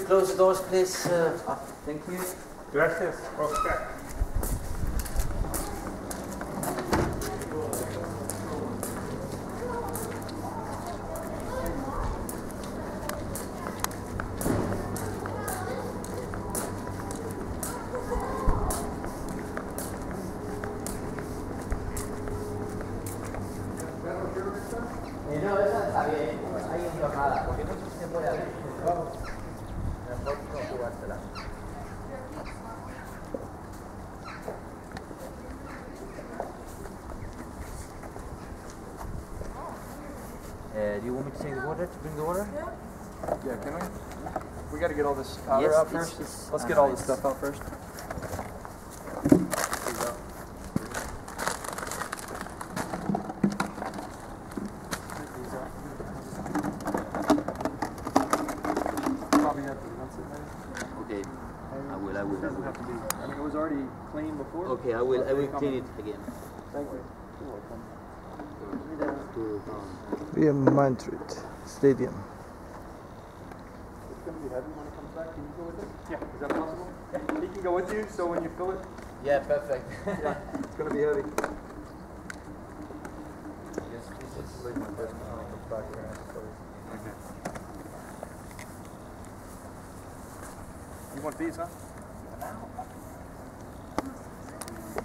close the doors, please? Uh, ah, thank you. Gracias. Oscar. Eh, no, esa está bien. Ahí porque no se puede abrir. Uh, do you want me to take the water, to bring the water? Yeah, can we? We gotta get all this powder Yes, out it's- first. it's- Let's I get know, all this stuff out first. Probably have to rinse it later. Okay. I will, I will, I Doesn't have to be, I mean, it was already clean before. Okay, I will, I will clean it again. Thank you. You're welcome. To, Real Madrid Stadium. It's gonna be heavy when it comes back. Can you go with it? Yeah. Is that possible? Yeah. He can go with you, so when you fill it, yeah, perfect. yeah, it's gonna be heavy. Yes, this is like my best Okay. You want these, huh?